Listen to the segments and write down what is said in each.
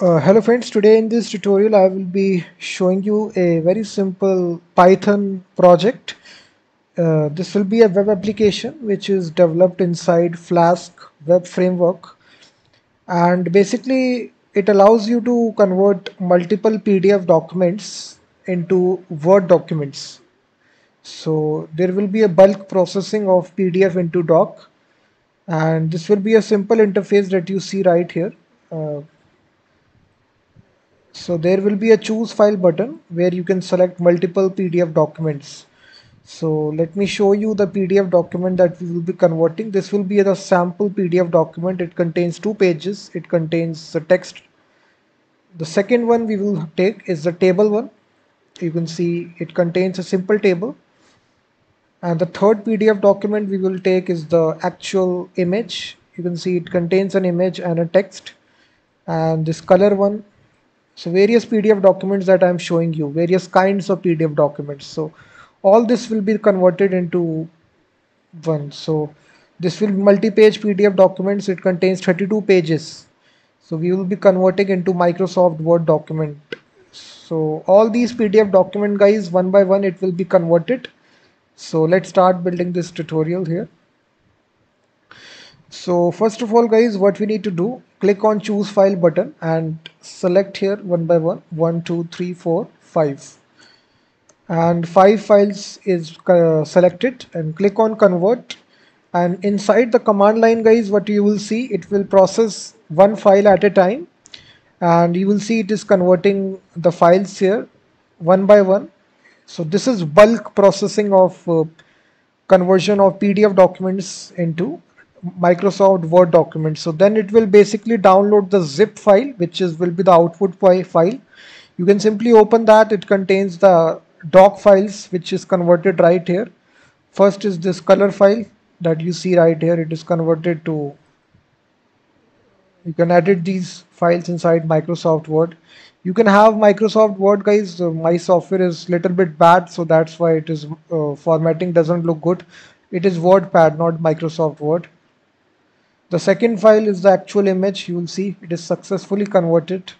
Uh, hello friends, today in this tutorial I will be showing you a very simple Python project. Uh, this will be a web application which is developed inside Flask web framework and basically it allows you to convert multiple PDF documents into Word documents. So there will be a bulk processing of PDF into doc and this will be a simple interface that you see right here. Uh, so there will be a choose file button where you can select multiple PDF documents. So let me show you the PDF document that we will be converting. This will be the sample PDF document. It contains two pages. It contains the text. The second one we will take is the table one. You can see it contains a simple table. And the third PDF document we will take is the actual image. You can see it contains an image and a text. And this color one so various PDF documents that I'm showing you, various kinds of PDF documents. So all this will be converted into one. So this will be multi-page PDF documents. It contains 32 pages. So we will be converting into Microsoft Word document. So all these PDF document guys, one by one, it will be converted. So let's start building this tutorial here. So first of all guys, what we need to do, click on choose file button and select here one by one, one, two, three, four, five. And five files is uh, selected and click on convert. And inside the command line guys, what you will see, it will process one file at a time. And you will see it is converting the files here one by one. So this is bulk processing of uh, conversion of PDF documents into Microsoft Word document. So then it will basically download the zip file, which is will be the output file. You can simply open that. It contains the doc files, which is converted right here. First is this color file that you see right here. It is converted to, you can edit these files inside Microsoft Word. You can have Microsoft Word guys. My software is little bit bad, so that's why it is uh, formatting doesn't look good. It is WordPad, not Microsoft Word. The second file is the actual image. You will see it is successfully converted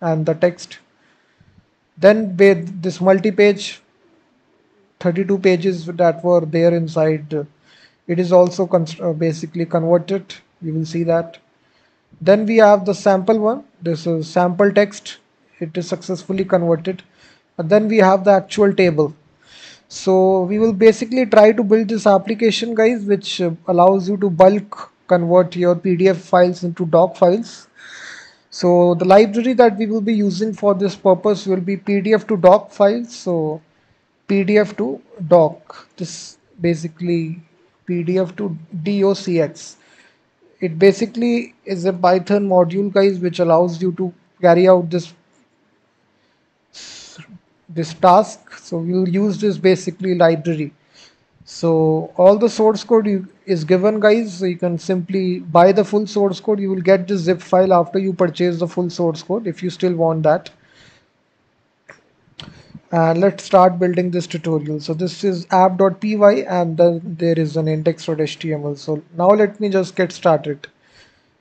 and the text. Then with this multi-page 32 pages that were there inside it is also uh, basically converted. You will see that. Then we have the sample one. This is sample text. It is successfully converted. And then we have the actual table. So we will basically try to build this application guys which uh, allows you to bulk convert your PDF files into doc files. So the library that we will be using for this purpose will be PDF to doc files. So PDF to doc, this basically PDF to docx. It basically is a Python module guys which allows you to carry out this this task. So we will use this basically library. So all the source code you, is given guys. So you can simply buy the full source code. You will get the zip file after you purchase the full source code if you still want that. And let's start building this tutorial. So this is app.py and then there is an index.html. So now let me just get started.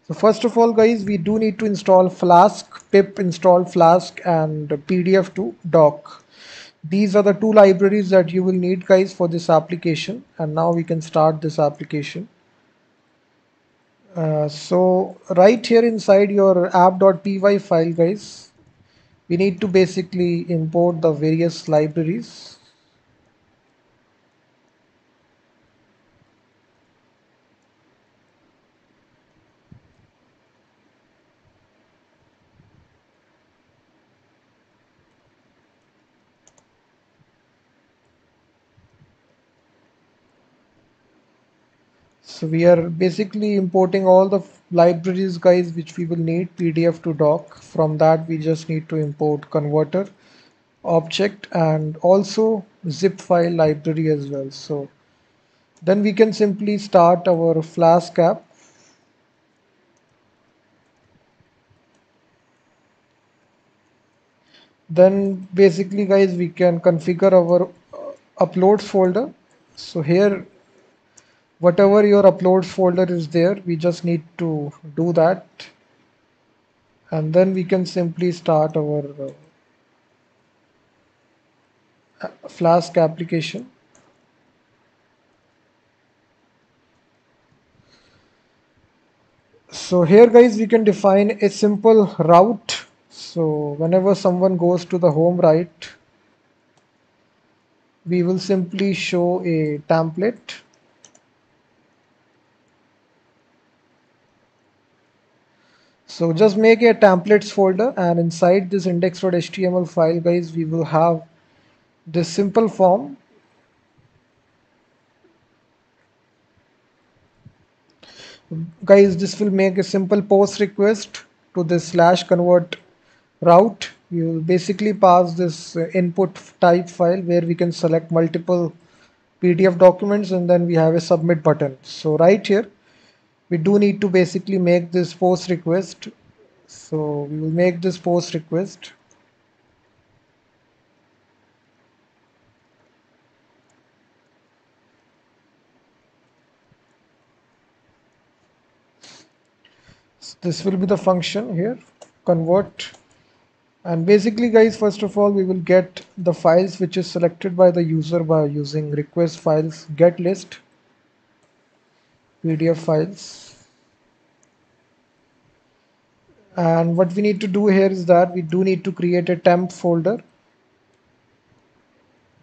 So first of all guys, we do need to install Flask, pip install Flask and PDF to doc these are the two libraries that you will need guys for this application. And now we can start this application. Uh, so right here inside your app.py file guys we need to basically import the various libraries so we are basically importing all the libraries guys which we will need pdf to doc from that we just need to import converter object and also zip file library as well. So then we can simply start our flask app. Then basically guys we can configure our uh, uploads folder. So here whatever your uploads folder is there we just need to do that. And then we can simply start our uh, Flask application. So here guys we can define a simple route. So whenever someone goes to the home right we will simply show a template so just make a templates folder and inside this index.html file guys we will have this simple form. Guys this will make a simple post request to this slash convert route. You will basically pass this uh, input type file where we can select multiple PDF documents and then we have a submit button. So right here we do need to basically make this post request. So we will make this post request. So this will be the function here convert. And basically guys first of all we will get the files which is selected by the user by using request files get list pdf files. And what we need to do here is that we do need to create a temp folder.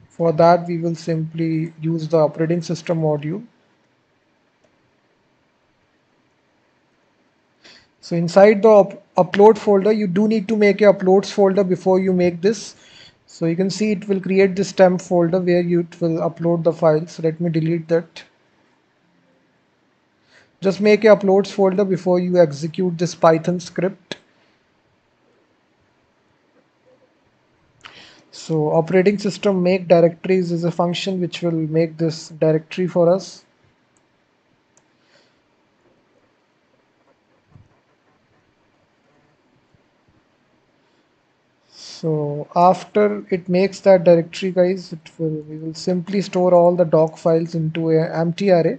For that we will simply use the operating system module. So inside the up upload folder you do need to make a uploads folder before you make this. So you can see it will create this temp folder where you will upload the files. Let me delete that just make a uploads folder before you execute this python script. So operating system make directories is a function which will make this directory for us. So after it makes that directory guys it will we will simply store all the doc files into a empty array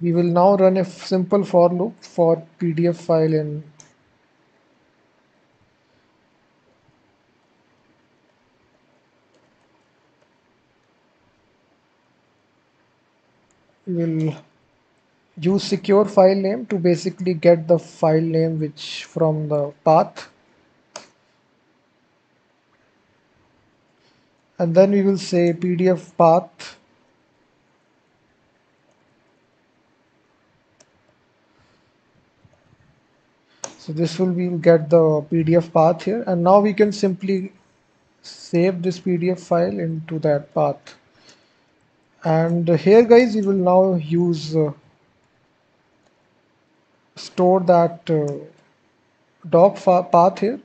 we will now run a simple for loop for PDF file in we will use secure file name to basically get the file name which from the path. And then we will say pdf path so this will be get the pdf path here. And now we can simply save this pdf file into that path. And here guys we will now use uh, store that uh, doc path here.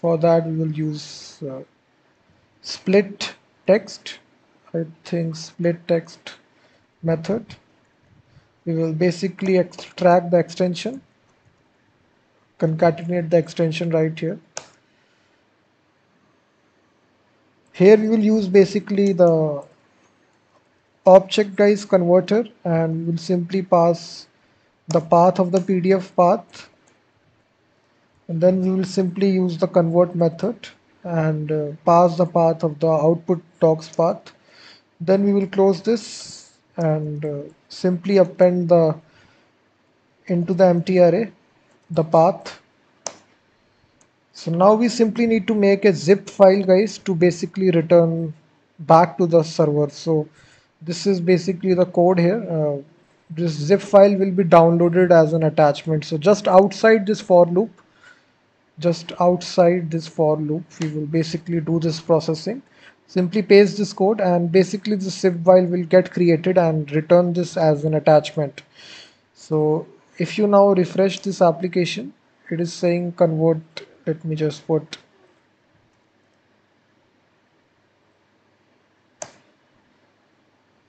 For that we will use uh, split text. I think split text method. We will basically extract the extension concatenate the extension right here. Here we will use basically the object guys converter and we will simply pass the path of the PDF path. And then we will simply use the convert method and uh, pass the path of the output docs path. Then we will close this and uh, simply append the into the empty array the path. So now we simply need to make a zip file guys to basically return back to the server. So this is basically the code here. Uh, this zip file will be downloaded as an attachment. So just outside this for loop just outside this for loop we will basically do this processing. Simply paste this code and basically the zip file will get created and return this as an attachment. So if you now refresh this application it is saying convert. Let me just put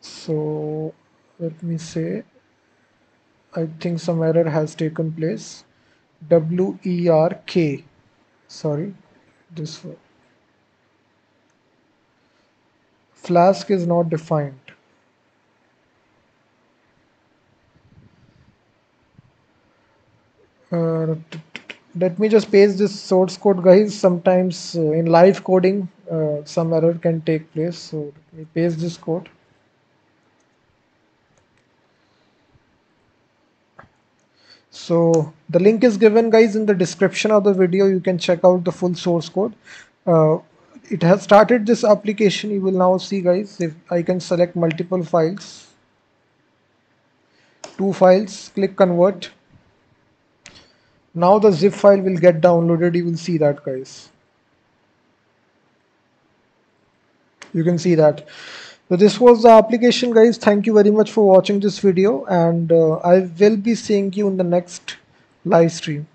so let me say I think some error has taken place. W E R K. Sorry this one. Flask is not defined uh, let me just paste this source code guys. Sometimes uh, in live coding uh, some error can take place. So let me paste this code. So the link is given guys in the description of the video. You can check out the full source code. Uh, it has started this application. You will now see guys if I can select multiple files. Two files. Click convert now the zip file will get downloaded. You will see that guys. You can see that. So this was the application guys. Thank you very much for watching this video and uh, I will be seeing you in the next live stream